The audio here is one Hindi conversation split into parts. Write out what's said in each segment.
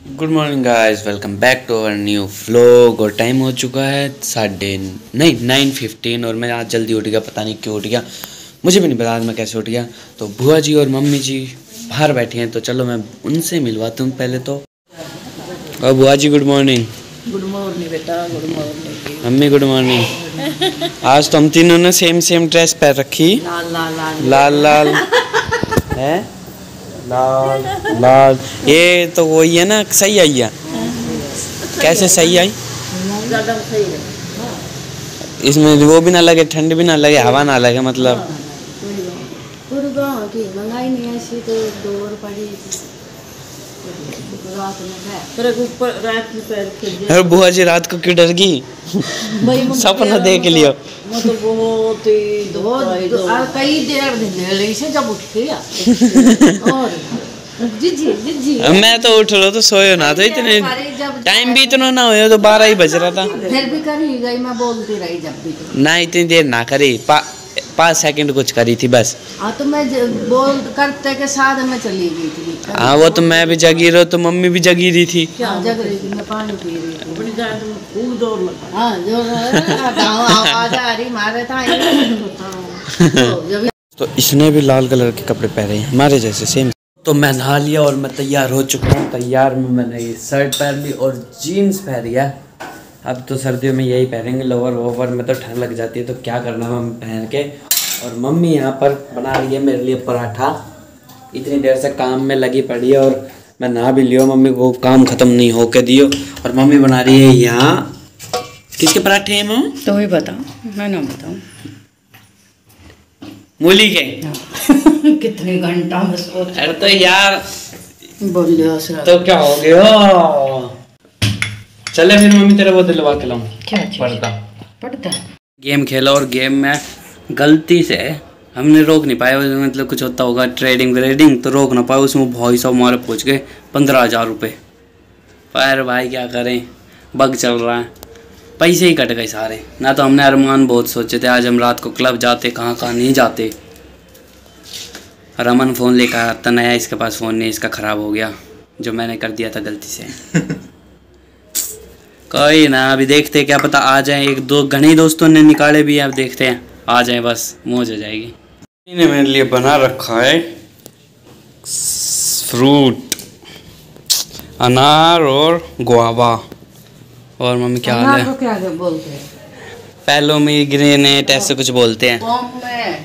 Good morning guys welcome back to our new vlog और टाइम हो चुका है साढ़े नहीं नाइन फिफ्टीन और मैं आज जल्दी उठ गया पता नहीं क्यों उठ गया। मुझे भी नहीं पता आज मैं कैसे उठ गया। तो बुआ जी और मम्मी जी बाहर बैठे हैं तो चलो मैं उनसे मिलवाता हूँ पहले तो। और बुआ जी गुड मॉर्निंग गुड मॉर्निंग बेटा good morning mummy good morning आज तो हम तीनों ने सेम सेम ड्रेस पहन रखी। लाल लाल लाल। लाल लाल। है? लाल ये तो वही है ना सही आई है। कैसे सही आई? है। इसमें वो भी ना लगे ठंड भी ना लगे हवा ना लगे मतलब। अरे बुआ जी रात को क्यों डर गई? सपना देख लियो। मैं तो बहुत ही बहुत कई देर दिन से जब उठ गया और जिजी जिजी। मैं तो उठ रहा तो सोयो ना तो इतने टाइम भी इतना ना हो तो बारह ही बज रहा था। फिर भी कर ही गई मैं बोलती रही जब भी। ना इतनी देर ना करी पा, पाँच सेकंड कुछ करी थी बस। हाँ तो मैं बोल करते के साथ मैं चली गई थी। हाँ वो तो मैं भी जगी रहा तो मम्मी भी जगी रही थी। क्या जग रही थी? मैं पानी पी रही थी। बड़ी जान खूब ज़ोर लगा। हाँ ज़ोर आ रही मारे था तो तो इसने भी लाल कलर के कपड़े पहने हैं हमारे जैसे सेम तो मैं नहा लिया और मैं तैयार हो चुका हूँ। तैयार में मैंने ये शर्ट पहन ली और जीन्स पहन लिया। अब तो सर्दियों में यही पहनेंगे लोअर वोवर में तो ठंड लग जाती है तो क्या करना है हम पहन के? और मम्मी यहाँ पर बना रही है मेरे लिए पराठा। इतनी देर से काम में लगी पड़ी है और मैं नहा भी लियो मम्मी को काम ख़त्म नहीं होके दियो। और मम्मी बना रही है यहाँ। किसके पराठे हैं मम्मी तो ही बताओ मैं ना बताऊँ। मूली के। कितने घंटा अरे तो यार बोलियो तो क्या हो गया? चले फिर मम्मी तेरे वो दिलवा के लाऊं। क्या चीज़? पर्दा गेम खेला और गेम में गलती से हमने रोक नहीं पाया उसमें मतलब कुछ होता होगा ट्रेडिंग व्रेडिंग तो रोक ना पाए उसमें भाई साहब हमारे पहुँच गए पंद्रह हज़ार रुपये पर भाई क्या करें? बग चल रहा है। पैसे ही कट गए सारे। ना तो हमने अरमान बहुत सोचे थे आज हम रात को क्लब जाते कहाँ कहाँ नहीं जाते। रमन फ़ोन लेकर आता नया इसके पास फ़ोन नहीं इसका ख़राब हो गया जो मैंने कर दिया था गलती से। कोई ना अभी देखते हैं, क्या पता आ जाए। एक दो घने दोस्तों ने निकाले भी हैं, अब देखते हैं। आ जाए बस मौज हो जाएगी। ने मेरे लिए बना रखा है फ्रूट अनार और गुआवा। और मम्मी क्या हाल है? क्या बोलते हैं? पहलो में ग्रेनेट ऐसे कुछ बोलते हैं।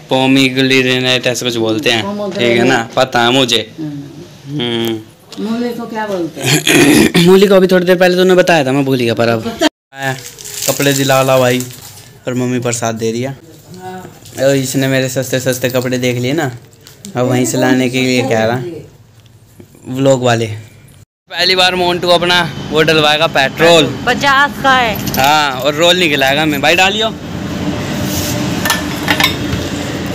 पोमी ग्रेनेट ऐसे कुछ बोलते हैं। ठीक है ना? पता है मुझे। हम्म। मूली को क्या बोलते हैं। मूली को अभी थोड़ी देर पहले तूने बताया था मैं भूल गया पर अब कपड़े दिला ला भाई और मम्मी प्रसाद दे दिया और इसने मेरे सस्ते सस्ते कपड़े देख लिए ना अब वहीं से लाने के लिए कह रहा। व्लॉग वाले। पहली बार मोन्टू अपना वो डलवाएगा पेट्रोल। पचास का है। हाँ और रोल नहीं खिलाएगा मैं भाई डालियो।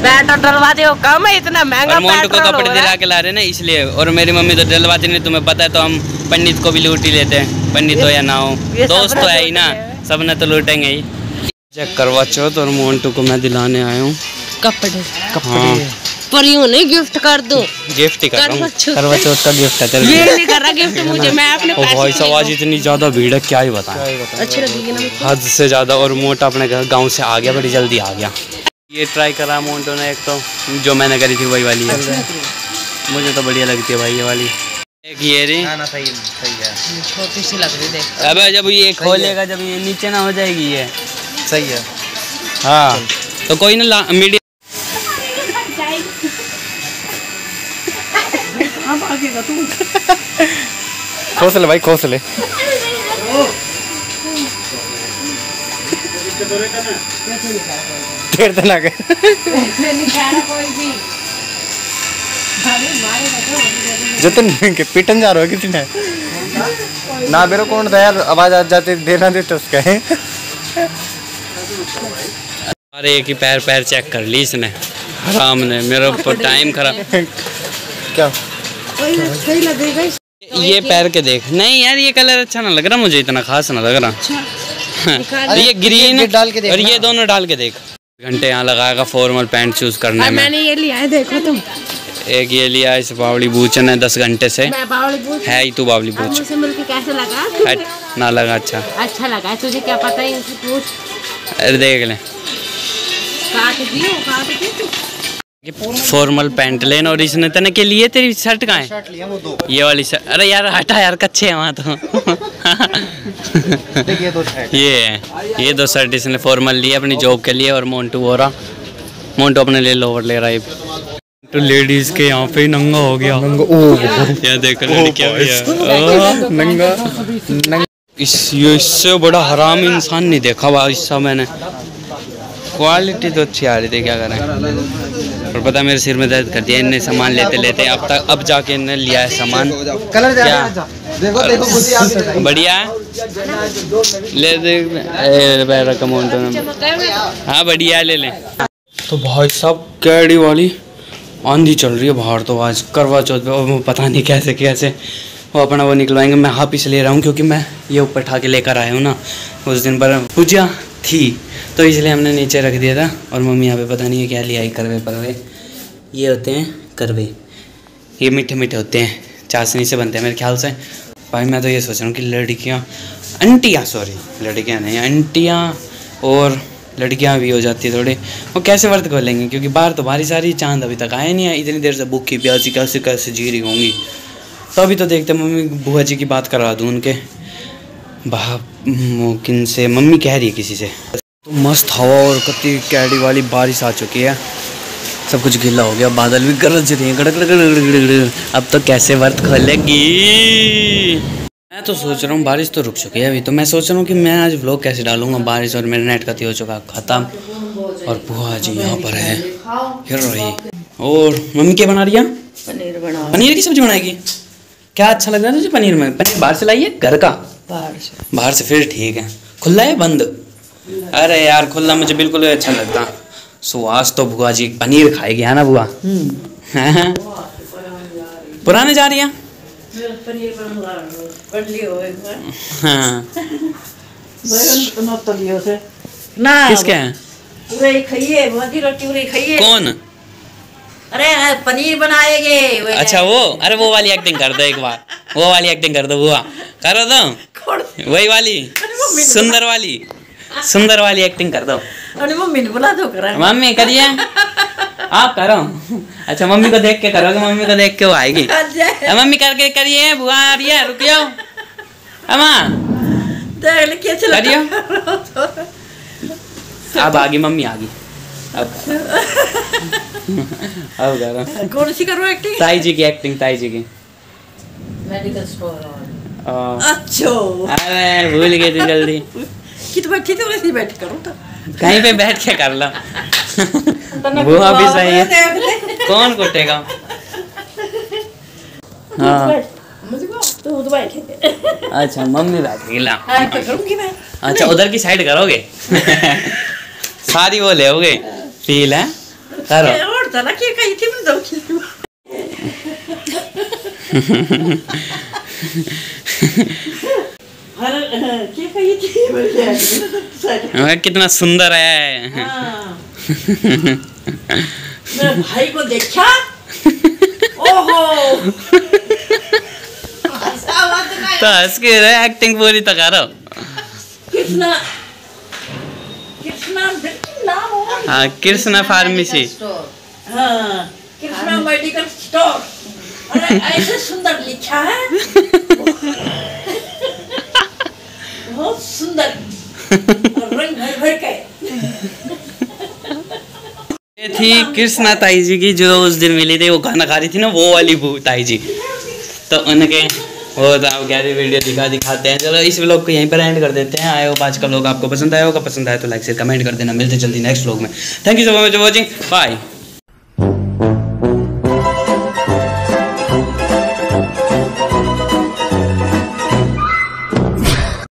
पेट्रोल डलवा दो कम है इतना महँगा और मोन्टू को कपड़े दिला के ला रहे ना इसलिए। और मेरी मम्मी तो डलवाती नहीं तुम्हें पता है तो हम पंडित को भी लूट ही लेते हैं। पंडित हो या ना हो। दोस्त तो है ही ना लिया। सबने तो लूटेंगे ही। चेक करवा चौथ और मोन्टू को मैं दिलाने आया हूँ। कपड़े हाँ। परियों नहीं गिफ्ट कर दो। गिफ्ट ही कर रहा करवा हूँ। चौथ। करवा चौथ का गिफ्ट है तेरे ये लिए नहीं कर रहा गिफ्ट मुझे मैं अपने ओ भाई साहब आज इतनी ज़्यादा भीड़ है क्या ही बताएँ। अच्छी लगेगी ना हद से ज़्यादा और मोटा अपने घर गाँव से आ गया बड़ी जल्दी आ गया। ये ट्राई करा मोन्टू ने एक तो जो मैंने करी थी वही वाली है। मुझे तो बढ़िया लगती है भाई ये वाली। एक ये रही छोटी सी लग रही देख। अबे जब ये खोलेगा जब ये नीचे ना हो जाएगी ये। सही है। हाँ तो कोई ना मीडिया खोस ले भाई खोस ले। दिन आ गए जतन के पिटन जा रहा है किसी ने? ना मेरे कौन था यार आवाज़ आ जाती देना दे तो उसका। है अरे एक ही पैर पैर चेक कर ली इसने। हराम ने मेरा ऊपर टाइम खराब। क्या? ये पैर के देख। नहीं यार ये कलर अच्छा ना लग रहा मुझे इतना खास ना लग रहा। ये ग्रीन डाल के देख और ये दोनों डाल के देख। घंटे यहाँ लगाएगा फॉर्मल पैंट चूज़ करने में। मैंने ये लिया है देखो तुम। एक ये लिया इस बावली बूचन है दस घंटे से। मैं है ही तू बावली बूच। मुझसे मिलके कैसे लगा? ना लगा अच्छा। अच्छा लगा तुझे क्या पता है पूछ। अरे देख ले। काट दियो काट दी फॉर्मल पैंट लेन और इसने तने के लिए तेरी शर्ट कहाँ है? शर्ट लिया वो दो। ये वाली शर्ट अरे यार हटा यार कच्चे हैं वहाँ तो। देखिए दो शर्ट ये है। ये दो शर्ट इसने फॉर्मल लिए अपनी जॉब के लिए और मोन्टू हो रहा मोन्टू अपने लिए लोवर ले रहा है। तो लेडीज़ के यहाँ पे नंगा हो गया। ये देखो लड़कियाँ भी है। नंगा नंगा। इस ये इससे बड़ा हराम इंसान नहीं देखा हुआ इससा मैंने। क्वालिटी तो अच्छी आ रही थी क्या करें। और पता मेरे सिर में दर्द कर दिया इनने सामान लेते लेते अब तक अब जाके इन्हें लिया है सामान। कलर क्या? देखो देखो ही। बढ़िया ले ने हाँ बढ़िया ले लें। तो भाई साहब कैडी वाली आंधी चल रही है बाहर तो आज करवा चौथ पे वो पता नहीं कैसे कैसे। वो अपना वो निकलवाएँगे मैं हाफ़ ले रहा हूँ क्योंकि मैं ये ऊपर उठा के लेकर आया हूँ ना उस दिन पर। पूजा थी। तो इसलिए हमने नीचे रख दिया था और मम्मी यहाँ पे पता नहीं है क्या लिया आई करवे परवे। ये होते हैं करवे। ये मीठे मीठे होते हैं। चाशनी से बनते हैं मेरे ख्याल से। भाई, मैं तो ये सोच रहा हूँ कि लड़कियाँ, अंटियाँ सॉरी लड़कियाँ नहीं, अंटियाँ और लड़कियाँ भी हो जाती है थोड़ी। वो कैसे व्रत कर लेंगे क्योंकि बाहर तो आ रही चाँद अभी तक आया नहीं है। इतनी देर से भूखी, प्यासी कैसे कैसे जी रही होंगी। तो अभी तो देखते मम्मी बुआ जी की बात करा दूँ उनके। बाप किन से। मम्मी कह रही है किसी से। तो मस्त हवा और कति कैडी वाली बारिश आ चुकी है। सब कुछ गीला हो गया बादल भी गरज रहे हैं। गड़क गड़क गड़क गड़क गड़क। अब तो कैसे व्रत खोलेगी? मैं तो सोच रहा हूँ बारिश तो रुक चुकी है अभी। तो मैं सोच रहा हूँ कि मैं आज व्लॉग कैसे डालूँगा? बारिश और मेरा नेट कती हो चुका खत्म। और बुआ जी यहाँ पर है। फिर रही। और मम्मी क्या बना रही है? पनीर बना पनीर की सब्ज़ी बनाएगी? क्या अच्छा लग रहा है तुझे पनीर में? पनीर बाहर से लाइए घर का। बाहर से। बाहर से फिर ठीक है। खुला है बंद? अरे यार खुला मुझे बिल्कुल अच्छा लगता। सुहास तो बुआ जी पनीर खाएगी है ना बुआ? पुराने जा रही है? हाँ न तो किसके हैं? कौन? अरे पनीर बनाएँगे अच्छा वो अरे वो वाली एक्टिंग कर दो एक बार। वो वाली एक्टिंग कर दो बुआ। करो खोड़ वही वाली। सुंदर वाली। सुंदर वाली एक्टिंग कर दो। अरे मम्मी ने बुला दो करा। मम्मी करिए। आप करो। अच्छा मम्मी को देख के करोगे मम्मी को देख के वो आएगी। मम्मी करके करिए बुआ आ रही है रुक जाओ अम्मा। देख ले क्या चला करियो। अब आ गई मम्मी आ गई अब। अब करो। कौन सी करो एक्टिंग ताई जी की एक्टिंग ताई जी की। मेडिकल स्टोर अच्छा अरे भूल गई थी जल्दी कित बैठी थी वैसे बैठ करो तो कहीं पे बैठ के कर लो बुआ भी सही है कौन कुटेगा हाँ तो अच्छा मम्मी बैठ गई ला हाँ क्या करूँगी मैं अच्छा उधर की साइड करोगे सारी वो ले फील है करो अरे कितना सुंदर है। हाँ। मेरे भाई को देखा? ओहो। तो हंस के एक्टिंग पूरी तो रहा कृष्णा कृष्णा नाम हो हाँ कृष्णा फार्मेसी हाँ कृष्णा मेडिकल स्टोर अरे ऐसे सुंदर लिखा है? बहुत सुंदर। ये थी कृष्णा ताई जी की जो उस दिन मिली थी, वो खाना खा रही थी ना, वो वाली ताई जी तो उनके वो तो आप कह रहे वीडियो दिखा दिखाते हैं। चलो इस व्लॉग को यहीं पर एंड कर देते हैं। आए हो आज का व्लॉग आपको पसंद आया होगा, पसंद आया तो लाइक से कमेंट कर देना। मिलते जल्दी नेक्स्ट व्लॉग में। Thank you so much for watching bye